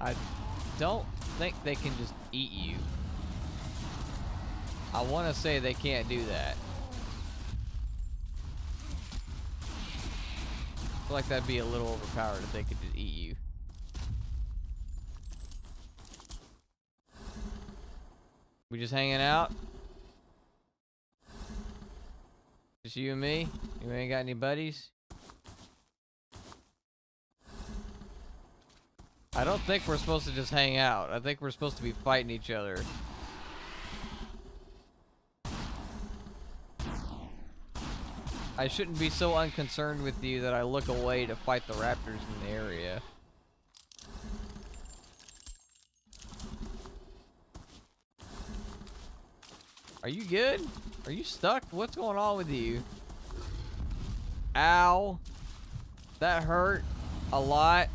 I don't think they can just eat you. I want to say they can't do that. I feel like that'd be a little overpowered if they could just eat you. We just hanging out? Just you and me? You ain't got any buddies? I don't think we're supposed to just hang out. I think we're supposed to be fighting each other. I shouldn't be so unconcerned with you that I look away to fight the raptors in the area. Are you good? Are you stuck? What's going on with you? Ow. That hurt a lot.